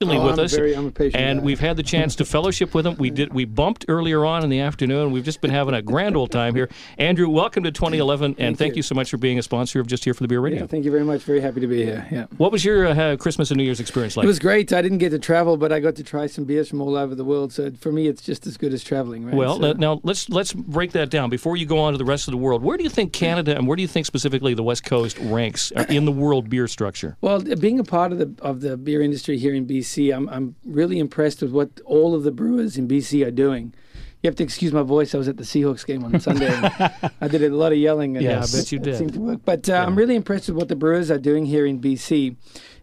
Oh, with I'm us, very- I'm a patient and guy. we've had the chance to fellowship with him. We did. We bumped earlier on in the afternoon. We've just been having a grand old time here. Andrew, welcome to 2011, and thank, you. you. so much for being a sponsor of Just Here for the Beer Radio. Yeah, thank you very much. Very happy to be here. Yeah. What was your uh, Christmas and New Year's experience like? It was great. I didn't get to travel, but I got to try some beers from all over the world. So for me, it's just as good as traveling, right? well, So- now- now let's let's break that down before you go on to the rest of the world. Where do you think Canada and where do you think specifically the West Coast ranks uh, in the world beer structure? Well, being a part of the of the beer industry here in BC, I'm I'm really impressed with what all of the brewers in BC are doing. You have to excuse my voice. I was at the Seahawks game on Sunday. I did a lot of yelling. And Yeah, I uh, bet you it did. seemed to work. But uh, I'm really impressed with what the brewers are doing here in BC,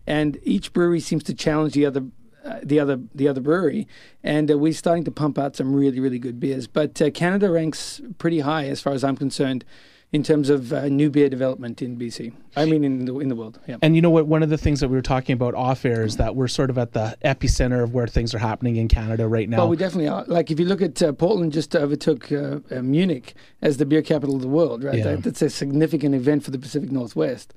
and each brewery seems to challenge the other. Uh, the other the other brewery, and uh, we're starting to pump out some really really good beers. But uh, Canada ranks pretty high as far as I'm concerned, in terms of uh, new beer development in BC. I mean in the in the world. Yeah. And you know what? One of the things that we were talking about off air is that we're sort of at the epicenter of where things are happening in Canada right now. Well, we definitely are. Like, if you look at uh, Portland, just overtook uh, uh, Munich as the beer capital of the world, right? Yeah. That, that's a significant event for the Pacific Northwest.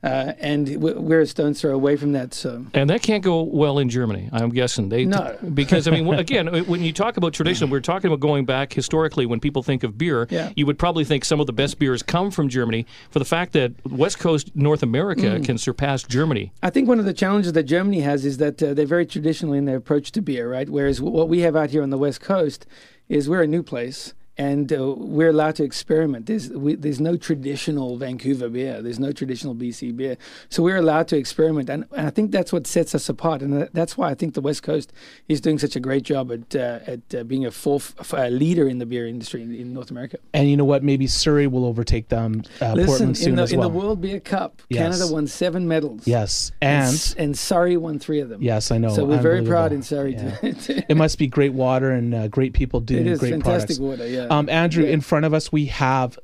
Uh, and we- we're a stone's throw away from that. So, And that can't go well in Germany, I'm guessing. They No. because I mean, again, when you talk about tradition, we're talking about going back historically. When people think of beer, Yeah. you would probably think some of the best beers come from Germany. For the fact that West Coast North America Mm. can surpass Germany, I think one of the challenges that Germany has is that uh, they're very traditional in their approach to beer, right? Whereas what we have out here on the West Coast is we're a new place. And uh, we're allowed to experiment. There's we, there's no traditional Vancouver beer. There's no traditional BC beer. So we're allowed to experiment, and, and I think that's what sets us apart. And that's why I think the West Coast is doing such a great job at uh, at uh, being a fourth uh, leader in the beer industry in, in North America. and you know what? Maybe Surrey will overtake them. Uh, Listen, Portland soon in the as in well. the World Beer Cup, Yes. Canada won seven medals. yes, and, and and Surrey won three of them. yes, I know. So we're very proud in Surrey. Yeah. It must be great water and uh, great people doing it is great fantastic products. water. Yeah. Um, Andrew, Yeah. in front of us we have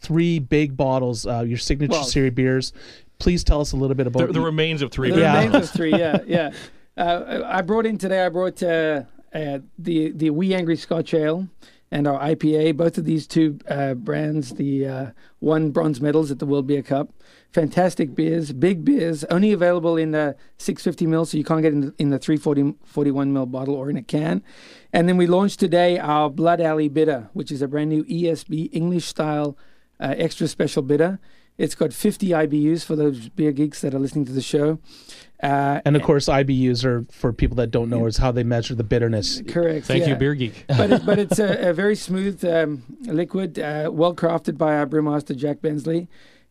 three big bottles, uh, your signature Well- series beers. Please tell us a little bit about the, the remains of three. The Yeah. remains of three, yeah, yeah. Uh, I brought in today. I brought uh, uh, the the Wee Angry Scotch Ale and our IPA. Both of these two uh, brands, the uh, won bronze medals at the World Beer Cup. Fantastic beers, big beers, only available in the 650 ml, so you can't get in the, in the 340 41 ml bottle or in a can. And then we launched today our Blood Alley Bitter, which is a brand new ESB English style uh, extra special bitter. It's got 50 IBUs for those beer geeks that are listening to the show. Uh, And of course, IBUs are for people that don't know is how they measure the bitterness. correct. Thank you. Beer Geek. but it, but it's a, a very smooth um, liquid, uh, well crafted by our brewmaster Jack Bensley,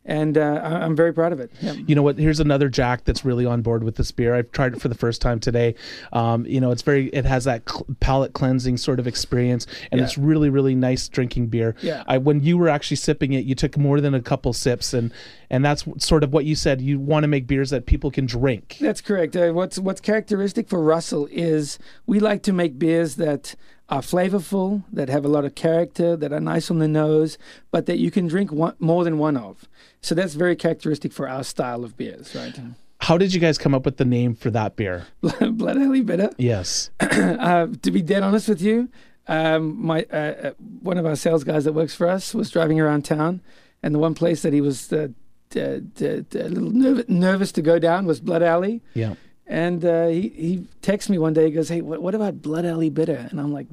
and uh, I'm very proud of it. Yeah. You know what? Here's another Jack that's really on board with this beer. I've tried it for the first time today. Um, you know, it's very. It has that cl- palate cleansing sort of experience, and Yeah. it's really, really nice drinking beer. Yeah. I when you were actually sipping it, you took more than a couple sips, and and that's sort of what you said. You want to make beers that people can drink. That's correct. Uh, what's what's characteristic for Russell is we like to make beers that are flavorful, that have a lot of character, that are nice on the nose, but that you can drink one, more than one of. So that's very characteristic for our style of beers, right? How did you guys come up with the name for that beer? Blood Alley Bitter. Yes. uh, to be dead honest with you, um, my uh, uh, one of our sales guys that works for us was driving around town, and the one place that he was uh, d- d- d- a little nerv- nervous to go down was Blood Alley. Yeah. And uh, he he texts me one day. He goes, "Hey, what, what about Blood Alley Bitter?" And I'm like,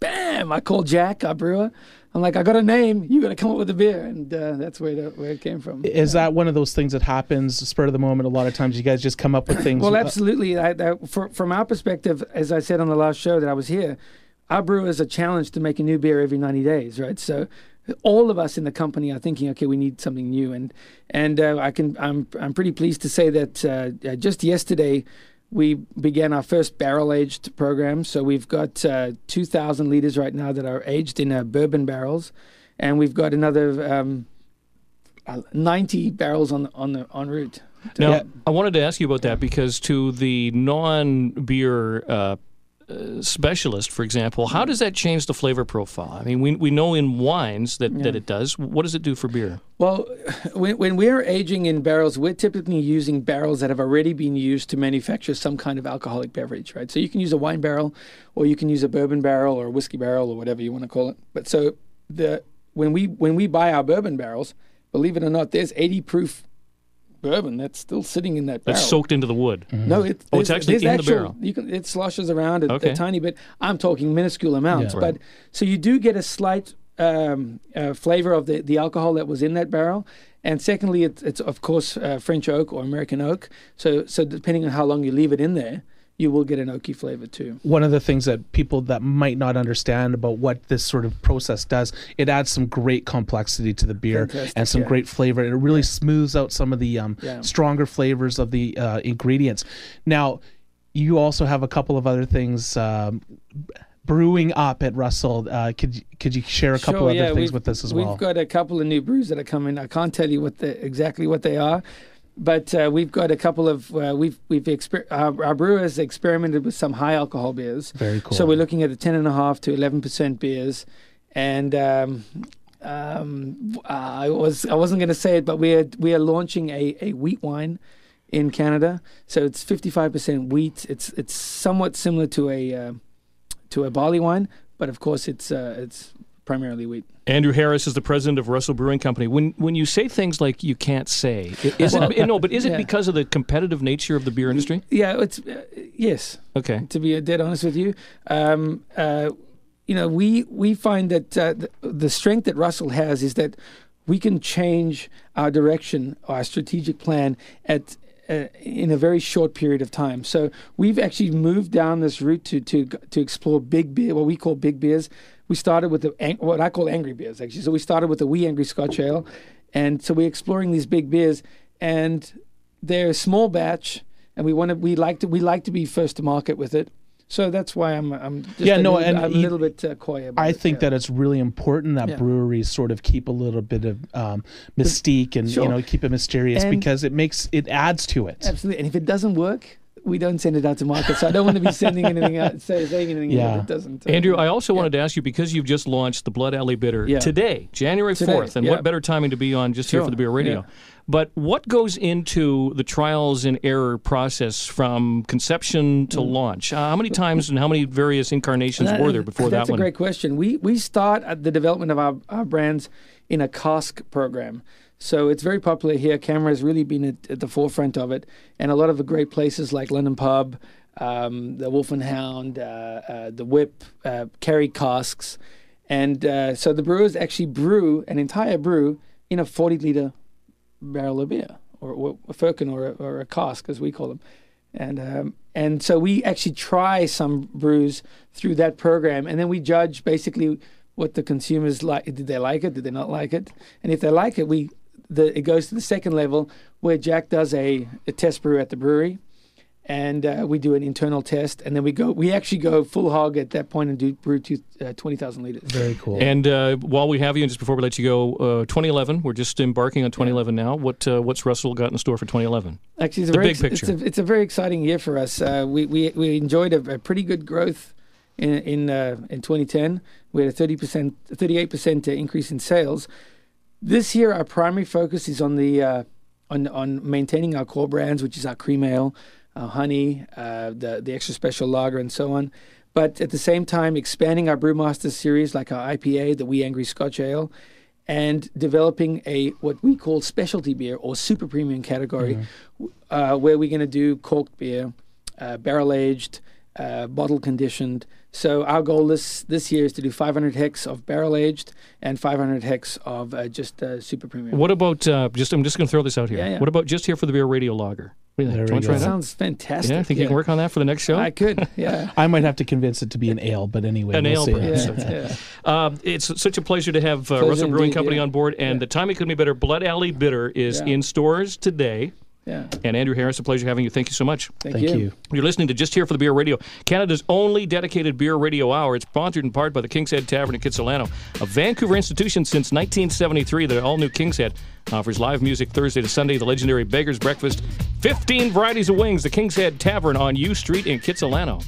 "Bam!" I called Jack, our brewer. I'm like, "I got a name. You got to come up with a beer." And uh, that's where the, where it came from. Is that one of those things that happens spur of the moment? A lot of times, you guys just come up with things. Well, absolutely. I, I, for, from our perspective, as I said on the last show that I was here, our brewers are challenged to make a new beer every 90 days, right? So all of us in the company are thinking, okay, we need something new, and and uh, I can I'm I'm pretty pleased to say that uh, uh, just yesterday we began our first barrel aged program. So we've got uh, 2,000 liters right now that are aged in uh, bourbon barrels, and we've got another um, uh, 90 barrels on on the en route. Now, Yeah. I wanted to ask you about that because to the non-beer uh, uh, specialist, for example, how does that change the flavor profile? I mean, we, we know in wines that, that it does. What does it do for beer? Well, when, when we're aging in barrels, we're typically using barrels that have already been used to manufacture some kind of alcoholic beverage, right? So you can use a wine barrel, or you can use a bourbon barrel, or a whiskey barrel, or whatever you want to call it. But so the when we when we buy our bourbon barrels, believe it or not, there's 80 proof bourbon that's still sitting in that barrel. That's soaked into the wood. No, it, Oh, it's actually there's in the barrel. You can it sloshes around a, a tiny bit. I'm talking minuscule amounts, Yeah. but so you do get a slight um, uh, flavor of the, the alcohol that was in that barrel. And secondly, it's, it's of course uh, French oak or American oak. So so depending on how long you leave it in there, you will get an oaky flavor too. one of the things that people that might not understand about what this sort of process does, it adds some great complexity to the beer Fantastic, and some yeah. great flavor. It really smooths out some of the um, Yeah. stronger flavors of the uh, ingredients. Now, you also have a couple of other things um, brewing up at Russell. Uh, could you- could you share a couple Sure, other yeah, things we've- with this as well? we've got a couple of new brews that are coming. I can't tell you what the exactly what they are, but uh, we've got a couple of uh, we've we've exper- our, our brewers experimented with some high alcohol beers. Very cool. So we're looking at the ten and a half to eleven percent beers, and um, um, I was I wasn't going to say it, but we are we are launching a, a wheat wine in Canada. So it's fifty five percent wheat. It's it's somewhat similar to a uh, to a barley wine, but of course it's uh, it's primarily wheat. Andrew Harris is the president of Russell Brewing Company. When when you say things like you can't say, is it no? But is it Yeah. because of the competitive nature of the beer industry? Yeah, it's uh, yes. Okay. to be dead honest with you. Um, uh, you know, we we find that uh, the, the strength that Russell has is that we can change our direction, our strategic plan at. Uh, in a very short period of time, so we've actually moved down this route to to to explore big beer, what we call big beers. We started with the ang- what I call angry beers, actually. So we started with the wee angry Scotch ale, and so we're exploring these big beers, and they're a small batch, and we want to we like to we like to be first to market with it. So that's why I'm I'm just Yeah, a no, little, and I'm a little bit uh, coy about I it, think yeah. that it's really important that Yeah. breweries sort of keep a little bit of um, mystique and you know keep it mysterious And- because it makes it adds to it. absolutely. And if it doesn't work, we don't send it out to market. So I don't want to be sending anything out, say, saying anything Yeah. that it doesn't. uh, Andrew, I also wanted to ask you because you've just launched the Blood Alley Bitter Yeah. today, January 4th, and yeah. what better timing to be on just here for the Beer Radio. yeah. But what goes into the trials and error process from conception to launch? Uh, how many times and how many various incarnations That- were there before that one? that's a great question. We we start at the development of our, our brands in a cask program. So it's very popular here. CAMRA has really been at, at the forefront of it, and a lot of the great places like London Pub, um, the Wolf and Hound, uh, uh, the Whip, uh, carry casks, and uh, so the brewers actually brew an entire brew in a forty liter barrel of beer, or, or a firkin, or a, or a cask, as we call them. And um, and so we actually try some brews through that program, and then we judge basically what the consumers like. Did they like it? Did they not like it? And if they like it, we the it goes to the second level where Jack does a, a test brew at the brewery, and uh, we do an internal test, and then we go we actually go full hog at that point and do brew to uh, twenty thousand liters. Very cool. And uh, while we have you, and just before we let you go, uh, 2011, we're just embarking on 2011 now. What uh, What's Russell got in store for 2011? Actually, it's a The very big picture. It's a, it's a very exciting year for us. Uh, we, we we enjoyed a, a pretty good growth in in uh, in 2010. We had a 30 percent, 38 percent increase in sales. This year, our primary focus is on the uh, on on maintaining our core brands, which is our cream ale, uh, honey, uh, the the extra special lager, and so on. But at the same time, expanding our Brewmaster series, like our IPA, the Wee Angry Scotch Ale, and developing a what we call specialty beer or super premium category, uh, where we're going to do corked beer, uh, barrel aged, uh, bottle conditioned. So our goal this this year is to do 500 hex of barrel aged and 500 hex of uh, just uh, super premium. What about uh, just? I'm just going to throw this out here. Yeah, yeah. What about just here for the beer radio lager? What do you? There we want to try go. Sounds fantastic. Yeah, I think you can work on that for the next show. I could. Yeah. I might have to convince it to be an ale, but anyway, An we'll ale, see. yeah, yeah. Um, it's such a pleasure to have uh, Pleasure Russell Brewing indeed, Company yeah. on board, and Yeah. the timing couldn't be better. Blood Alley Bitter is Yeah. in stores today. Yeah. And Andrew Harris, a pleasure having you. Thank you so much. Thank, Thank you. You're listening to Just Here for the Beer Radio, Canada's only dedicated beer radio hour. It's sponsored in part by the King's Head Tavern in Kitsilano, a Vancouver institution since 1973. The all new King's Head offers live music Thursday to Sunday, the legendary Beggar's Breakfast, 15 varieties of wings, the King's Head Tavern on Yew Street in Kitsilano.